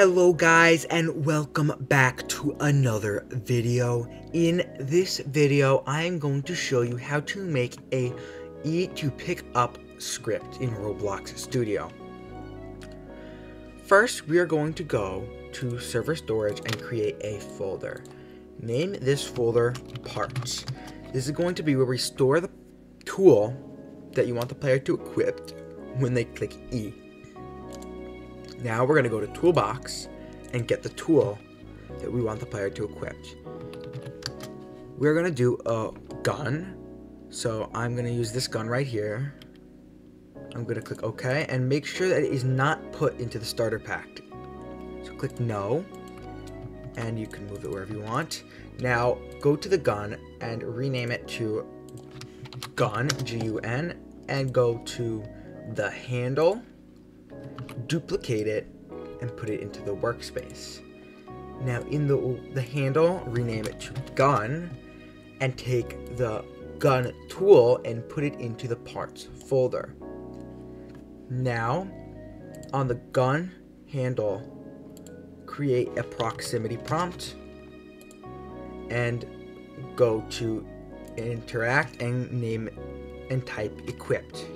Hello guys and welcome back to another video. In this video I am going to show you how to make a E to pick up script in Roblox Studio. First we are going to go to server storage and create a folder. Name this folder parts. This is going to be where we store the tool that you want the player to equip when they click E. Now we're going to go to Toolbox and get the tool that we want the player to equip. We're going to do a gun. So I'm going to use this gun right here. I'm going to click OK and make sure that it is not put into the starter pack. So click No and you can move it wherever you want. Now go to the gun and rename it to gun, G-U-N, and go to the handle duplicate it, and put it into the workspace. Now in the, the handle, rename it to gun, and take the gun tool and put it into the parts folder. Now, on the gun handle, create a proximity prompt and go to interact and name and type equipped.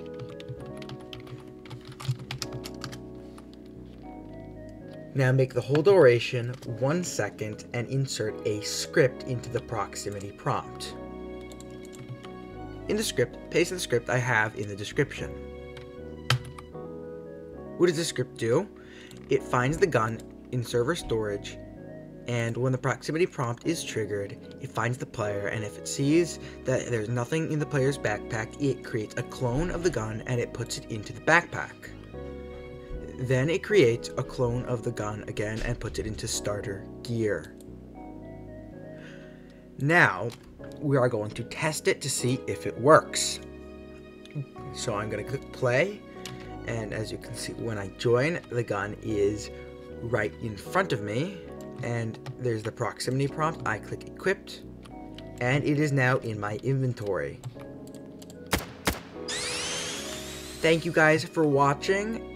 Now make the hold duration one second and insert a script into the proximity prompt. In the script, paste the script I have in the description. What does the script do? It finds the gun in server storage and when the proximity prompt is triggered, it finds the player and if it sees that there's nothing in the player's backpack, it creates a clone of the gun and it puts it into the backpack. Then it creates a clone of the gun again and puts it into starter gear. Now, we are going to test it to see if it works. So I'm going to click play, and as you can see, when I join, the gun is right in front of me, and there's the proximity prompt. I click equipped, and it is now in my inventory. Thank you guys for watching